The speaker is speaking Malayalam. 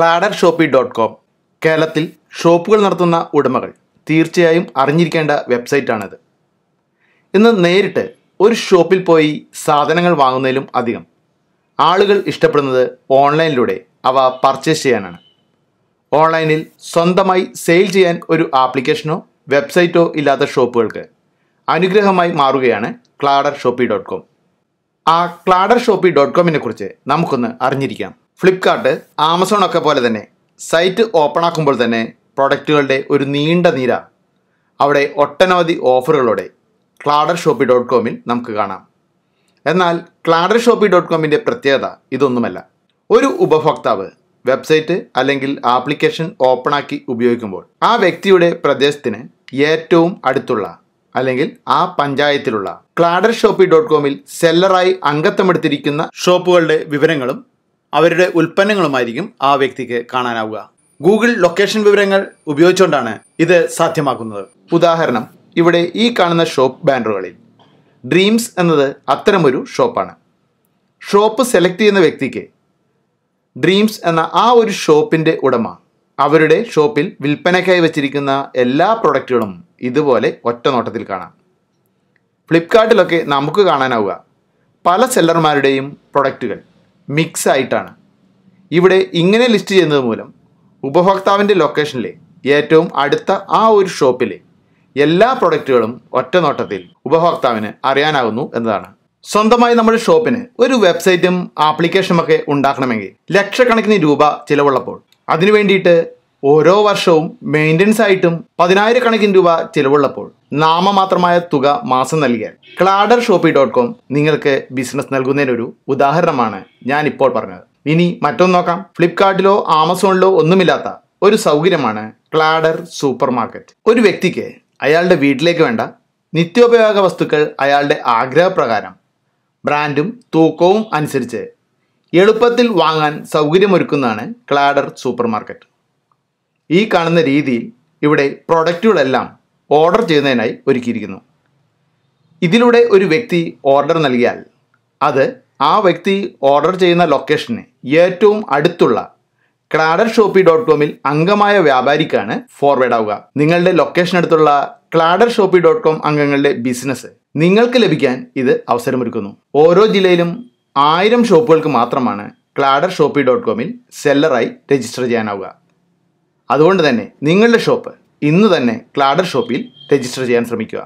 ക്ലാഡർ ഷോപ്പി ഡോട്ട് കോം കേരളത്തിൽ ഷോപ്പുകൾ നടത്തുന്ന ഉടമകൾ തീർച്ചയായും അറിഞ്ഞിരിക്കേണ്ട വെബ്സൈറ്റാണിത്. ഇന്ന് നേരിട്ട് ഒരു ഷോപ്പിൽ പോയി സാധനങ്ങൾ വാങ്ങുന്നതിലും അധികം ആളുകൾ ഇഷ്ടപ്പെടുന്നത് ഓൺലൈനിലൂടെ അവ പർച്ചേസ് ചെയ്യാനാണ്. ഓൺലൈനിൽ സ്വന്തമായി സെയിൽ ചെയ്യാൻ ഒരു ആപ്ലിക്കേഷനോ വെബ്സൈറ്റോ ഇല്ലാത്ത ഷോപ്പുകൾക്ക് അനുഗ്രഹമായി മാറുകയാണ് ക്ലാഡർ ഷോപ്പി ഡോട്ട് കോം ആ ക്ലാഡർ ഷോപ്പി ഡോട്ട് കോമിനെ കുറിച്ച് നമുക്കൊന്ന് അറിഞ്ഞിരിക്കാം. ഫ്ലിപ്കാർട്ട് ആമസോൺ ഒക്കെ പോലെ തന്നെ സൈറ്റ് ഓപ്പൺ ആക്കുമ്പോൾ തന്നെ പ്രൊഡക്റ്റുകളുടെ ഒരു നീണ്ട നിര അവിടെ ഒട്ടനവധി ഓഫറുകളോടെ ക്ലാഡർ ഷോപ്പി ഡോട്ട് കോമിൽ നമുക്ക് കാണാം. എന്നാൽ ക്ലാഡർ ഷോപ്പി ഡോട്ട് കോമിന്റെ പ്രത്യേകത ഇതൊന്നുമല്ല. ഒരു ഉപഭോക്താവ് വെബ്സൈറ്റ് അല്ലെങ്കിൽ ആപ്ലിക്കേഷൻ ഓപ്പൺ ആക്കി ഉപയോഗിക്കുമ്പോൾ ആ വ്യക്തിയുടെ പ്രദേശത്തിന് ഏറ്റവും അടുത്തുള്ള അല്ലെങ്കിൽ ആ പഞ്ചായത്തിലുള്ള ക്ലാഡർ ഷോപ്പി ഡോട്ട് കോമിൽ സെല്ലറായി അംഗത്വമെടുത്തിരിക്കുന്ന ഷോപ്പുകളുടെ വിവരങ്ങളും അവരുടെ ഉൽപ്പന്നങ്ങളുമായിരിക്കും ആ വ്യക്തിക്ക് കാണാനാവുക. ഗൂഗിൾ ലൊക്കേഷൻ വിവരങ്ങൾ ഉപയോഗിച്ചുകൊണ്ടാണ് ഇത് സാധ്യമാക്കുന്നത്. ഉദാഹരണം ഇവിടെ ഈ കാണുന്ന ഷോപ്പ് ബാനറുകളിൽ ഡ്രീംസ് എന്നത് അത്തരമൊരു ഷോപ്പാണ്. ഷോപ്പ് സെലക്ട് ചെയ്യുന്ന വ്യക്തിക്ക് ഡ്രീംസ് എന്ന ആ ഒരു ഷോപ്പിന്റെ ഉടമ അവരുടെ ഷോപ്പിൽ വിൽപ്പനയ്ക്കായി വെച്ചിരിക്കുന്ന എല്ലാ പ്രൊഡക്റ്റുകളും ഇതുപോലെ ഒറ്റ നോട്ടത്തിൽ കാണാം. ഫ്ലിപ്കാർട്ടിലൊക്കെ നമുക്ക് കാണാനാവുക. പല സെല്ലർമാരുടെയും പ്രൊഡക്റ്റുകൾ. മിക്സ് ആയിട്ടാണ് ഇവിടെ ഇങ്ങനെ ലിസ്റ്റ് ചെയ്യുന്നത് മൂലം ഉപഭോക്താവിന്റെ ലൊക്കേഷനിലെ ഏറ്റവും അടുത്ത ആ ഒരു ഷോപ്പിലെ എല്ലാ പ്രൊഡക്റ്റുകളും ഒറ്റ നോട്ടത്തിൽ ഉപഭോക്താവിന് അറിയാനാകുന്നു എന്നതാണ്. സ്വന്തമായി നമ്മുടെ ഷോപ്പിന് ഒരു വെബ്സൈറ്റും ആപ്ലിക്കേഷനും ഒക്കെ ഉണ്ടാക്കണമെങ്കിൽ ലക്ഷക്കണക്കിന് രൂപ ചിലവുള്ളപ്പോൾ അതിനു വേണ്ടിയിട്ട് ഓരോ വർഷവും മെയിന്റനൻസ് ആയിട്ടും പതിനായിരക്കണക്കിന് രൂപ ചിലവുള്ളപ്പോൾ നാമമാത്രമായ തുക മാസം നൽകിയാൽ ക്ലാഡർ ഷോപ്പി ഡോട്ട് കോം നിങ്ങൾക്ക് ബിസിനസ് നൽകുന്നതിനൊരു ഉദാഹരണമാണ് ഞാൻ ഇപ്പോൾ പറഞ്ഞത്. ഇനി മറ്റൊന്ന് നോക്കാം. ഫ്ലിപ്കാർട്ടിലോ ആമസോണിലോ ഒന്നുമില്ലാത്ത ഒരു സൗകര്യമാണ് ക്ലാഡർ സൂപ്പർ മാർക്കറ്റ് ഒരു വ്യക്തിക്ക് അയാളുടെ വീട്ടിലേക്ക് വേണ്ട നിത്യോപയോഗ വസ്തുക്കൾ അയാളുടെ ആഗ്രഹപ്രകാരം ബ്രാൻഡും തൂക്കവും അനുസരിച്ച് എളുപ്പത്തിൽ വാങ്ങാൻ സൗകര്യമൊരുക്കുന്നതാണ് ക്ലാഡർ സൂപ്പർ മാർക്കറ്റ് ഈ കാണുന്ന രീതിയിൽ ഇവിടെ പ്രൊഡക്റ്റുകളെല്ലാം ഓർഡർ ചെയ്യുന്നതിനായി ഒരുക്കിയിരിക്കുന്നു. ഇതിലൂടെ ഒരു വ്യക്തി ഓർഡർ നൽകിയാൽ അത് ആ വ്യക്തി ഓർഡർ ചെയ്യുന്ന ലൊക്കേഷന് ഏറ്റവും അടുത്തുള്ള ക്ലാഡർ ഷോപ്പി ഡോട്ട് കോമിൽ അംഗമായ വ്യാപാരിക്കാണ് ഫോർവേഡ് ആവുക. നിങ്ങളുടെ ലൊക്കേഷൻ അടുത്തുള്ള ക്ലാഡർ ഷോപ്പി ഡോട്ട് കോം അംഗങ്ങളുടെ ബിസിനസ് നിങ്ങൾക്ക് ലഭിക്കാൻ ഇത് അവസരമൊരുക്കുന്നു. ഓരോ ജില്ലയിലും ആയിരം ഷോപ്പുകൾക്ക് മാത്രമാണ് ക്ലാഡർ ഷോപ്പി ഡോട്ട് കോമിൽ സെല്ലറായി രജിസ്റ്റർ ചെയ്യാനാവുക. അതുകൊണ്ട് തന്നെ നിങ്ങളുടെ ഷോപ്പ് ഇന്ന് തന്നെ ക്ലാഡർ ഷോപ്പിൽ രജിസ്റ്റർ ചെയ്യാൻ ശ്രമിക്കുക.